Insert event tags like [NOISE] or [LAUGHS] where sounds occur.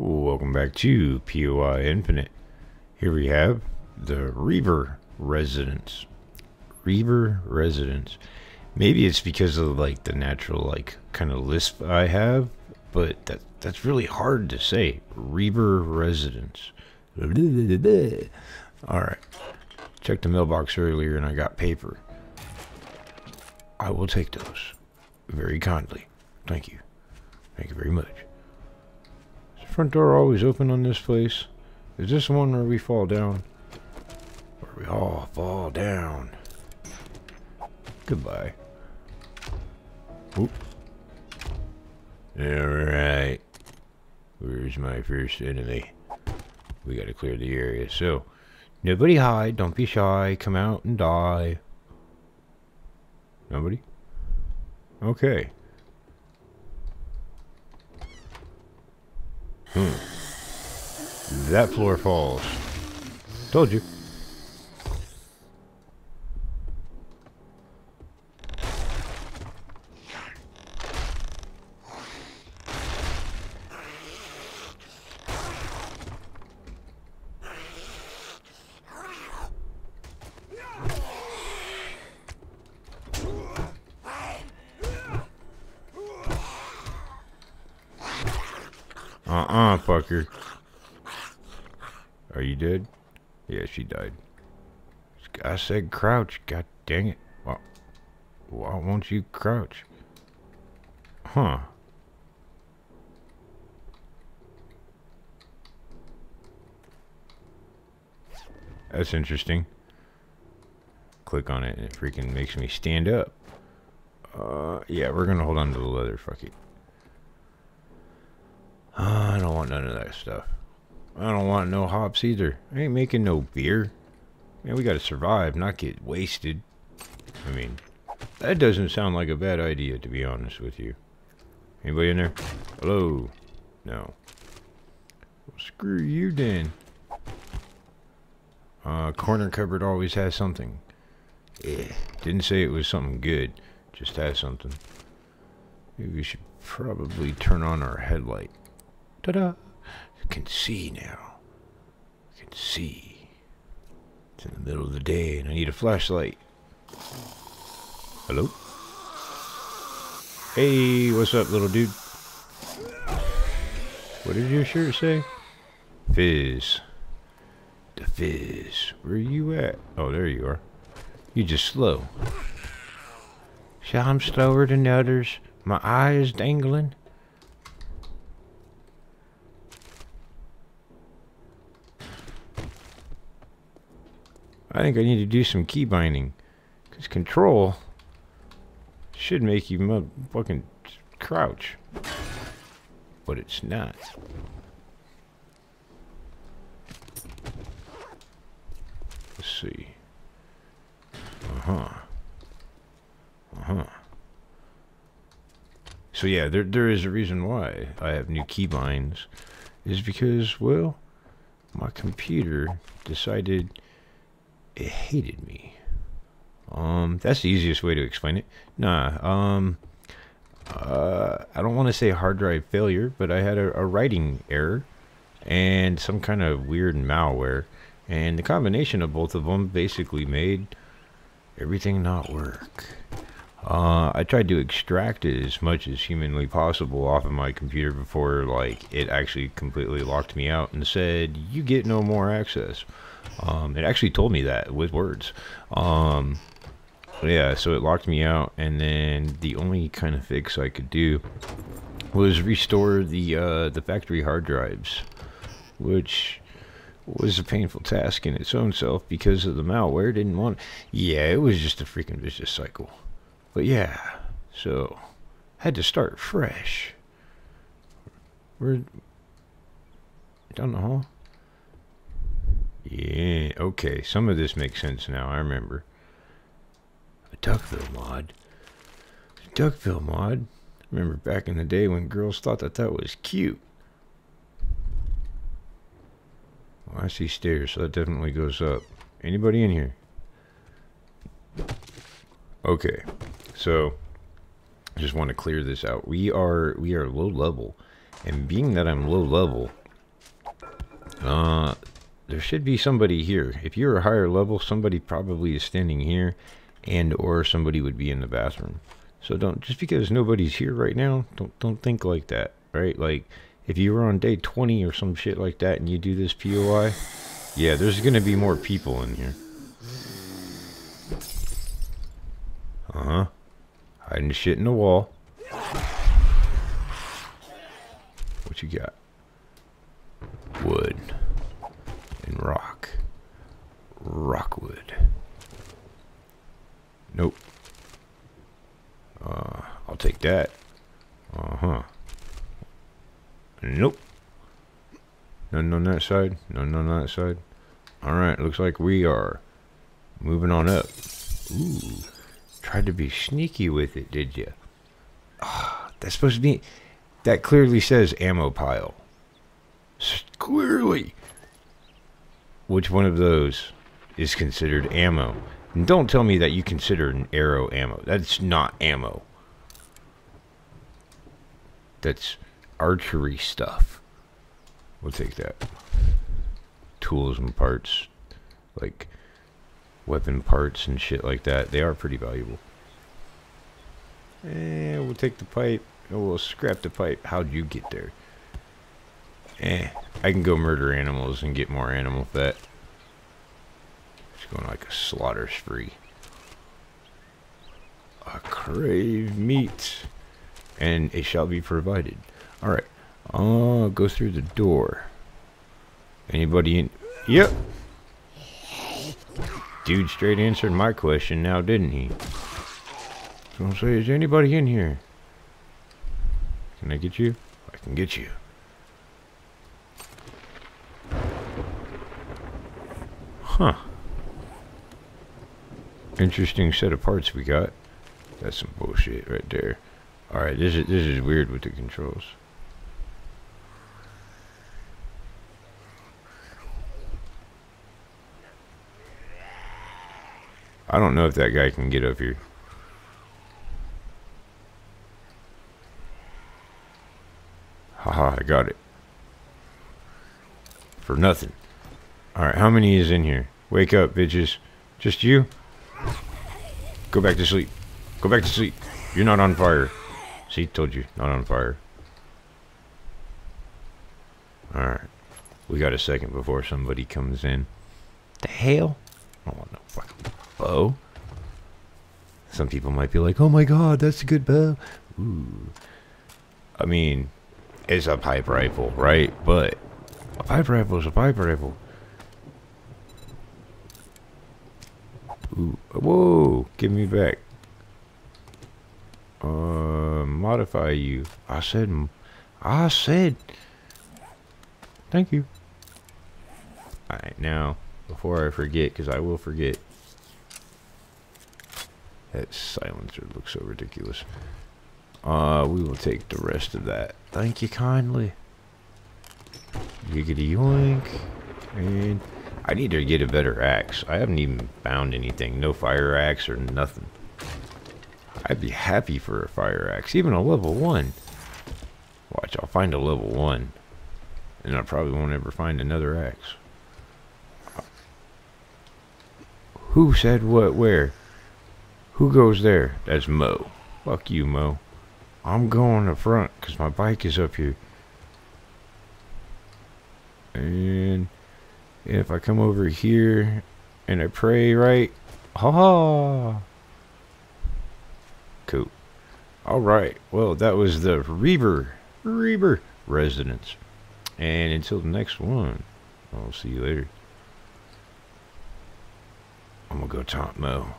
Welcome back to POI Infinite. Here we have the Reber Residence. Reber Residence. Maybe it's because of like the natural like kind of lisp I have, but that that's really hard to say. Reber Residence. [LAUGHS] All right. Checked the mailbox earlier and I got paper. I will take those very kindly. Thank you. Thank you very much. Front door always open on this place? Is this one where we fall down? Where we all fall down. Goodbye. Oop. Alright. Where's my first enemy? We gotta clear the area. So, nobody hide. Don't be shy. Come out and die. Nobody? Okay. Hmm. That floor falls. Told you. Are you dead? Yeah, she died. I said crouch. God dang it. Why, why won't you crouch? Huh. That's interesting. Click on it and it freaking makes me stand up. Uh, yeah, we're gonna hold on to the leather. Fuck it. Uh, I don't want none of that stuff. I don't want no hops either. I ain't making no beer. Man, we gotta survive, not get wasted. I mean, that doesn't sound like a bad idea, to be honest with you. Anybody in there? Hello? No. Well, screw you then. Uh, corner cupboard always has something. Yeah, didn't say it was something good, just has something. Maybe we should probably turn on our headlight. Ta-da! Uh, you can see now. You can see. It's in the middle of the day and I need a flashlight. Hello? Hey, what's up, little dude? What did your shirt say? Fizz. The Fizz. Where are you at? Oh, there you are. You just slow. See, I'm slower than the others. My eye is dangling. I think I need to do some key binding. Because control should make you fucking crouch. But it's not. Let's see. Uh-huh. Uh-huh. So yeah, there there is a reason why I have new keybinds. Is because, well, my computer decided it hated me. Um, that's the easiest way to explain it. Nah, um, uh, I don't want to say hard drive failure, but I had a, a writing error and some kind of weird malware, and the combination of both of them basically made everything not work. Uh, I tried to extract it as much as humanly possible off of my computer before, like, it actually completely locked me out and said, "You get no more access." Um, it actually told me that with words. Um, yeah, so it locked me out, and then the only kind of fix I could do was restore the uh, the factory hard drives, which was a painful task in its own self because of the malware. Didn't want. Yeah, it was just a freaking vicious cycle. But yeah, so had to start fresh. We're down the hall. Yeah, okay. Some of this makes sense now. I remember. A Duckville mod. Duckville mod. Remember back in the day when girls thought that that was cute. Well, I see stairs, so that definitely goes up. Anybody in here? Okay, so I just want to clear this out. We are we are low level, and being that I'm low level, Uh, there should be somebody here. If you're a higher level, somebody probably is standing here, and or somebody would be in the bathroom. So don't just because nobody's here right now, don't don't think like that, right? Like if you were on day 20 or some shit like that and you do this POI, yeah, there's gonna be more people in here. Uh huh. Hiding shit in the wall. What you got? Wood and rock. Rockwood. Nope. Uh, I'll take that. Uh huh. Nope. None on that side. None on that side. Alright, looks like we are moving on up. Ooh. Tried to be sneaky with it, did you? Ah, that's supposed to be. That clearly says ammo pile. Clearly. Which one of those is considered ammo? And don't tell me that you consider an arrow ammo. That's not ammo. That's archery stuff. We'll take that. Tools and parts. Like weapon parts and shit like that. They are pretty valuable. Eh, we'll take the pipe. Oh, we'll scrap the pipe. How'd you get there? Eh, I can go murder animals and get more animal fat. It's going like a slaughter spree. I crave meat, and it shall be provided. All right, I'll go through the door. Anybody in? Yep. Dude straight answered my question now, didn't he? So I'll say, is anybody in here? Can I get you? I can get you. Huh. Interesting set of parts we got. That's some bullshit right there. Alright, this is this is weird with the controls. I don't know if that guy can get up here. Haha, I got it. For nothing. Alright, how many is in here? Wake up, bitches. Just you? Go back to sleep. Go back to sleep. You're not on fire. See, told you, not on fire. Alright. We got a second before somebody comes in. The hell? I no bow. Some people might be like, oh my god, that's a good bow. Ooh. I mean, it's a pipe rifle, right? But a pipe rifle is a pipe rifle. Ooh. Whoa, give me back. Uh, modify you. I said, I said. Thank you. Alright, now, before I forget, because I will forget. That silencer looks so ridiculous. Uh, we will take the rest of that. Thank you kindly. Yiggity yoink. And I need to get a better axe. I haven't even found anything. No fire axe or nothing. I'd be happy for a fire axe. Even a level 1. Watch, I'll find a level 1. And I probably won't ever find another axe. Who said what where? Who goes there? That's Mo. Fuck you, Mo. I'm going up front because my bike is up here. And if I come over here and I pray right, ha ha. Cool. All right. Well, that was the Reber, Reber residence. And until the next one, I'll see you later. I'm gonna go taunt Mo.